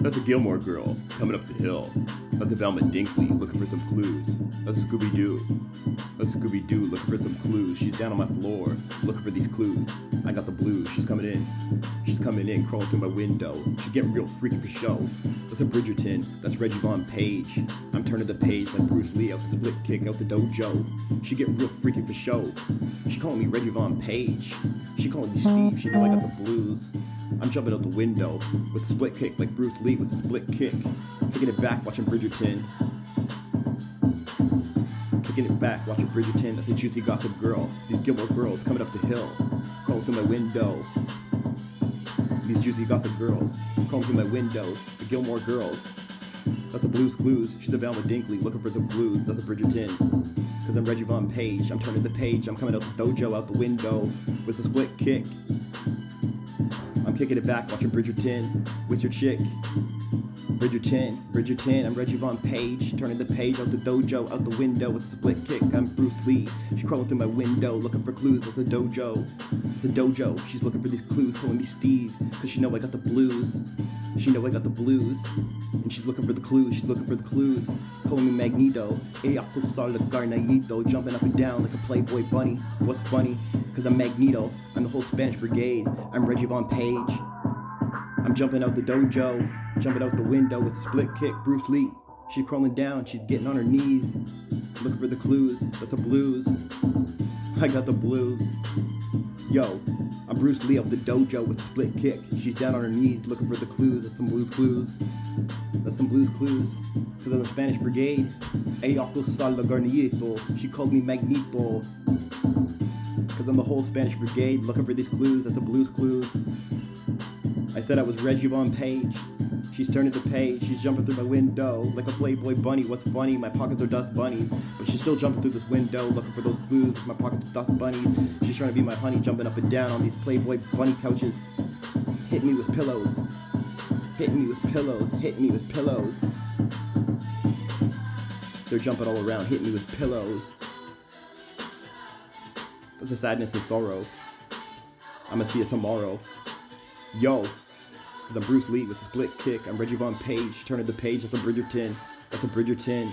That's a Gilmore girl coming up the hill. That's a Velma Dinkley looking for some clues. That's Scooby Doo. That's Scooby Doo looking for some clues. She's down on my floor looking for these clues. I got the blues. She's coming in. She's coming in, crawling through my window. She's getting real freaky for show. That's a Bridgerton. That's Regé-Jean Page. I'm turning the page like Bruce Lee out the split kick out the dojo. She getting real freaky for show. She calling me Regé-Jean Page. She calling me Steve. She know I got the blues. I'm jumping out the window with a split kick like Bruce Lee with a split kick. Kicking it back, watching Bridgerton. Kicking it back, watching Bridgerton. That's a juicy gossip girl. These Gilmore girls coming up the hill, crawling through my window. These juicy gossip girls crawling through my window. The Gilmore girls. That's a Blue's Clues. She's a Velma Dinkley looking for some blues. That's a Bridgerton. Cause I'm Regé-Jean Page. I'm turning the page. I'm coming out the dojo out the window with a split kick. Kicking it back, watching Bridgerton with your chick. Bridgerton, Bridgerton, I'm Regé-Jean Page, turning the page out the dojo, out the window with a split kick. I'm Bruce Lee. Crawling through my window, looking for clues at the dojo. The dojo, she's looking for these clues, calling me Steve, cause she know I got the blues. She know I got the blues. And she's looking for the clues, she's looking for the clues. Calling me Magneto, Eyaku Sala Garnaito, jumping up and down like a Playboy bunny. What's funny? Cause I'm Magneto, I'm the whole Spanish brigade. I'm Regé-Jean Page. I'm jumping out the dojo, jumping out the window with a split kick, Bruce Lee. She's crawling down, she's getting on her knees, looking for the clues. That's the blues. I got the blues. Yo, I'm Bruce Lee of the dojo with a split kick. She's down on her knees looking for the clues. That's some blues clues. That's some blues clues. Cause I'm the Spanish brigade. Eyaku Sala Garnito. She called me Magneto. Cause I'm the whole Spanish brigade looking for these clues. That's the blues clues. I said I was Regé-Jean Page. She's turning the page, she's jumping through my window like a Playboy bunny. What's funny? My pockets are dust bunnies, but she's still jumping through this window looking for those clues. My pockets are dust bunnies. She's trying to be my honey, jumping up and down on these Playboy bunny couches. Hit me with pillows. Hit me with pillows. Hit me with pillows. They're jumping all around, hitting me with pillows. That's a sadness and sorrow. I'ma see you tomorrow. Yo, cause I'm Bruce Lee with a split kick. I'm Regé-Jean Page, turning the page. That's a Bridgerton. That's a Bridgerton.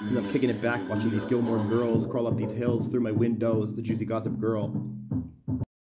And I'm kicking it back, watching these Gilmore girls crawl up these hills through my windows. The juicy gossip girl.